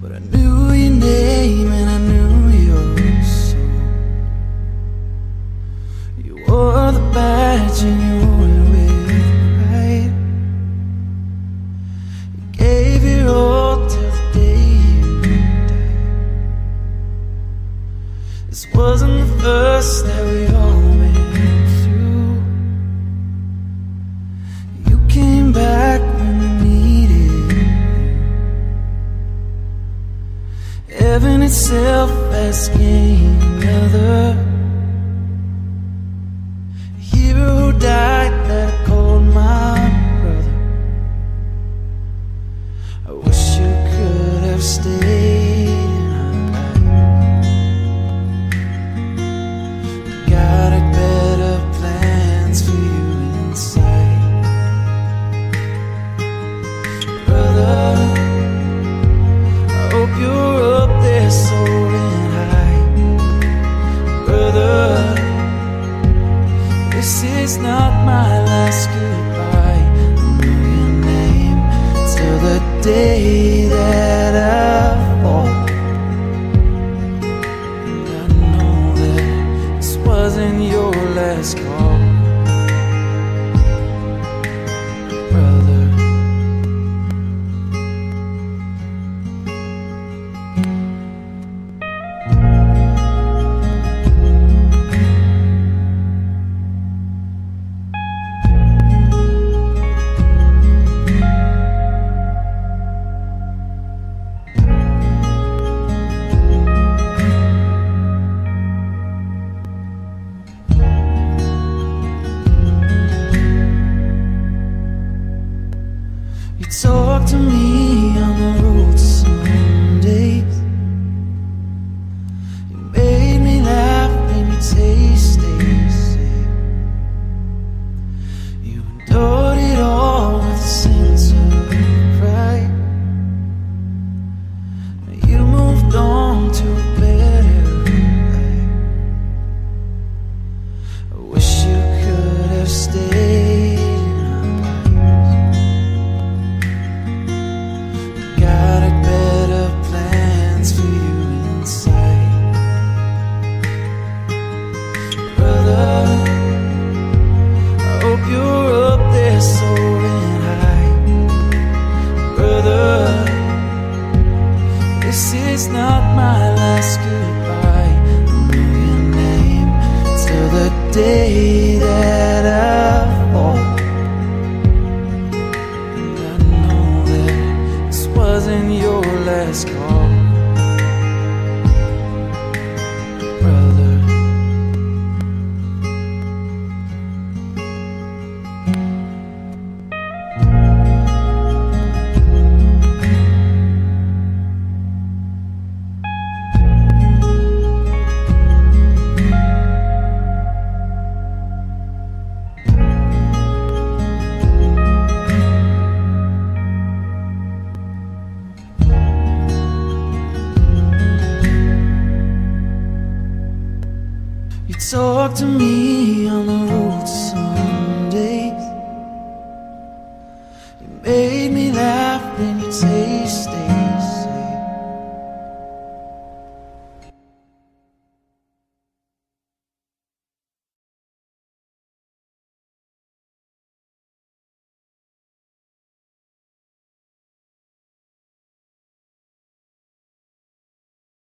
But I knew your name and I knew your soul. You wore the badge and you went with the right You gave your all till the day you died. This wasn't the first that we all made itself as any other. This is not my last goodbye. I know your name Till the day that to me. Brother, this is not my last goodbye. I your name. Till the day that I fall. And I know that this wasn't your last call. You talk to me on the road some days. You made me laugh, then you tasted.